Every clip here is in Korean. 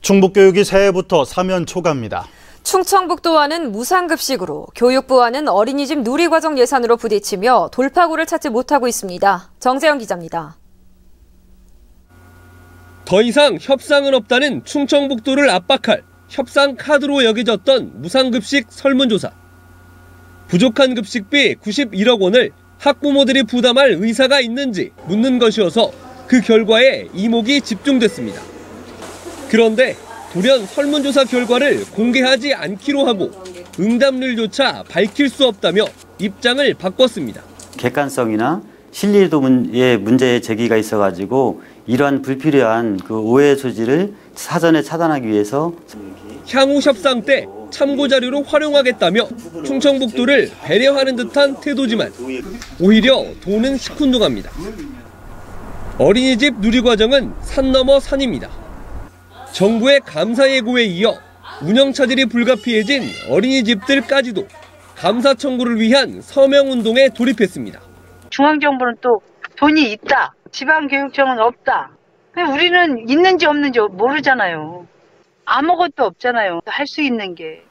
충북교육이 새해부터 사면 초과입니다. 충청북도와는 무상급식으로 교육부와는 어린이집 누리과정 예산으로 부딪히며 돌파구를 찾지 못하고 있습니다. 정세영 기자입니다. 더 이상 협상은 없다는 충청북도를 압박할 협상 카드로 여겨졌던 무상급식 설문조사. 부족한 급식비 91억 원을 학부모들이 부담할 의사가 있는지 묻는 것이어서 그 결과에 이목이 집중됐습니다. 그런데 돌연 설문조사 결과를 공개하지 않기로 하고 응답률조차 밝힐 수 없다며 입장을 바꿨습니다. 객관성이나 신뢰도의 문제 제기가 있어가지고 이러한 불필요한 그 오해 소지를 사전에 차단하기 위해서 향후 협상 때 참고 자료로 활용하겠다며 충청북도를 배려하는 듯한 태도지만 오히려 돈은 시큰둥합니다. 어린이집 누리과정은 산 넘어 산입니다. 정부의 감사 예고에 이어 운영 차질이 불가피해진 어린이집들까지도 감사 청구를 위한 서명 운동에 돌입했습니다. 중앙정부는 또 돈이 있다. 지방교육청은 없다. 우리는 있는지 없는지 모르잖아요. 아무것도 없잖아요. 할 수 있는 게.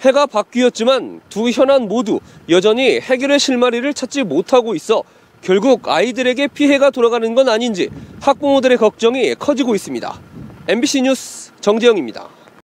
해가 바뀌었지만 두 현안 모두 여전히 해결의 실마리를 찾지 못하고 있어 결국 아이들에게 피해가 돌아가는 건 아닌지 학부모들의 걱정이 커지고 있습니다. MBC 뉴스 정재영입니다.